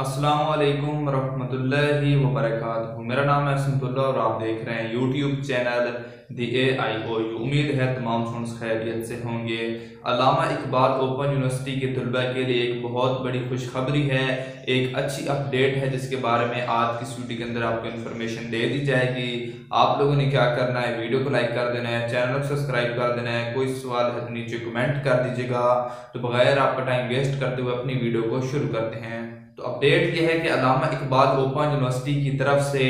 असलकम वरहमतुल्लाहि वबरकातुहू। मेरा नाम है असमतुल्ला और आप देख रहे हैं YouTube channel the A I O U उम्मीद है तमाम स्टूडेंट्स खैरियत से होंगे। अलामा इकबाल ओपन यूनिवर्सिटी के तलबा के लिए एक बहुत बड़ी खुशखबरी है। एक अच्छी अपडेट है जिसके बारे में आज की वीडियो के अंदर आपको इन्फॉर्मेशन दे दी जाएगी। आप लोगों ने क्या करना है? वीडियो को लाइक कर देना है चैनल को सब्सक्राइब कर देना है। कोई सवाल है तो नीचे कमेंट कर दीजिएगा। तो बगैर आपका टाइम वेस्ट करते हुए अपनी वीडियो को शुरू करते हैं। तो अपडेट यह है कि अलामा इकबाल ओपन यूनिवर्सिटी की तरफ़ से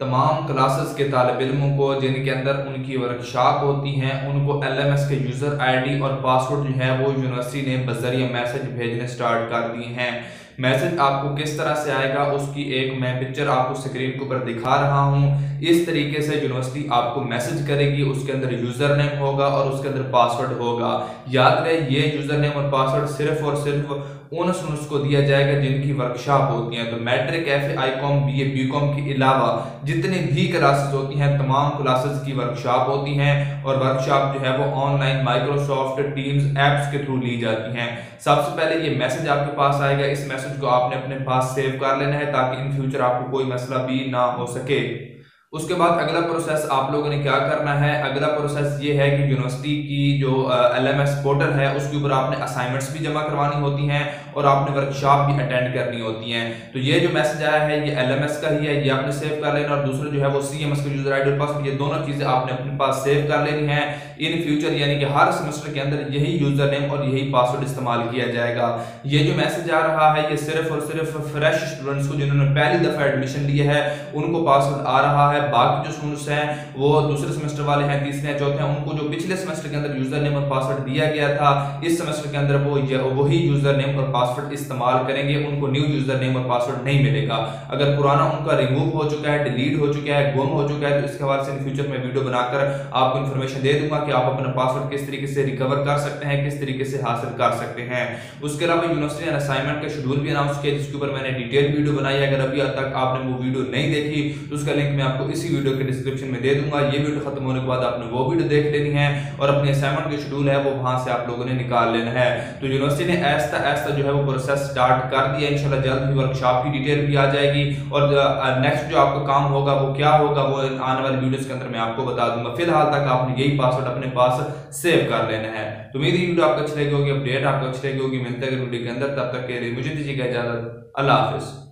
तमाम क्लासेस के तालब इलमों को, जिनके अंदर उनकी वर्कशॉप होती हैं, उनको एलएमएस के यूज़र आईडी और पासवर्ड जो है वो यूनिवर्सिटी ने बजरिया मैसेज भेजने स्टार्ट कर दिए हैं। मैसेज आपको किस तरह से आएगा, उसकी एक मैं पिक्चर आपको स्क्रीन के ऊपर दिखा रहा हूँ। इस तरीके से यूनिवर्सिटी आपको मैसेज करेगी, उसके अंदर यूज़र नेम होगा और उसके अंदर पासवर्ड होगा। याद रहे, ये यूज़र नेम और पासवर्ड सिर्फ़ और सिर्फ़ उन स्टूडेंट्स को दिया जाएगा जिनकी वर्कशॉप होती है। तो matric F I com B A B com के अलावा जितनी भी क्लासेस होती हैं, तमाम क्लासेस की वर्कशॉप होती हैं और वर्कशॉप जो है वो ऑनलाइन माइक्रोसॉफ्ट टीम्स एप्स के थ्रू ली जाती हैं। सबसे पहले ये मैसेज आपके पास आएगा। इस मैसेज को आपने अपने पास सेव कर लेना है ताकि इन फ्यूचर आपको कोई मसला भी ना हो सके। उसके बाद अगला प्रोसेस आप लोगों ने क्या करना है? अगला प्रोसेस ये है कि यूनिवर्सिटी की जो एल एम एस पोर्टल है, उसके ऊपर आपने असाइनमेंट्स भी जमा करवानी होती हैं और आपने वर्कशॉप भी अटेंड करनी होती हैं। तो ये जो मैसेज आया है, ये एल एम एस का ही है, ये आपने सेव कर लेना और दूसरा जो है वो सी एम एस का यूज़र आई पास ये दोनों चीज़ें आपने अपने पास सेव कर लेनी है। इन फ्यूचर यानी कि हर सेमेस्टर के अंदर यही यूज़र नेम और यही पासवर्ड इस्तेमाल किया जाएगा। ये जो मैसेज आ रहा है, ये सिर्फ़ और सिर्फ़ फ्रेश स्टूडेंट्स को, जिन्होंने पहली दफ़ा एडमिशन लिया है, उनको पासवर्ड आ रहा है। बाकी जो स्टूडेंट्स हैं, वो दूसरे सेमेस्टर वाले हैं, तीसरे हैं, चौथे हैं, उनको जो पिछले सेमेस्टर के अंदर यूज़र नेम और पासवर्ड दिया गया था, इस सेमेस्टर के अंदर वो वही यूज़र नेम और पासवर्ड इस्तेमाल करेंगे, उनको न्यू यूज़र नेम और पासवर्ड नहीं मिलेगा। अगर पुराना उनका रिमूव हो चुका है डिलीट हो चुका है, गुम हो चुका है तो इसके हवाले से फ्यूचर में वीडियो बनाकर आपको इन्फॉर्मेशन दे दूँगा कि आप अपना पासवर्ड किस तरीके से रिकवर कर सकते हैं, किस तरीके से हासिल कर सकते हैं। उसके अलावा यूनिवर्सिटी ने असाइनमेंट का शेड्यूल भी अनाउंस किया, जिसके ऊपर मैंने डिटेल वीडियो बनाई अगर अभी तक आपने वो वीडियो नहीं देखी तो उसका लिंक मैं आपको इसी वीडियो के डिस्क्रिप्शन में दे दूँगा। ये वीडियो खत्म होने के बाद आपने वो वीडियो देख लेनी है और अपने असाइनमेंट के शेड्यूल है, वो वहाँ से आप लोगों ने निकाल लेना है। तो यूनिवर्सिटी ने ऐसा ऐसा जो है वो प्रोसेस स्टार्ट कर दिया। इंशाल्लाह जल्द ही वर्कशॉप की डिटेल भी आ जाएगी। और नेक्स्ट जो आपका काम होगा, वो क्या होगा, वो आने वाली वीडियोस के अंदर मैं आपको बता दूँगा। फ़िलहाल तक आपने यही पासवर्ड अपने पास सेव कर लेना है। तो मेरी वीडियो आपको अच्छी लगी होगी अपडेट आपको अच्छी लगी होगी। मिलते हैं वीडियो के अंदर। तब तक के लिए मुझे दीजिएगा इजाज़त। अल्लाह हाफिज़।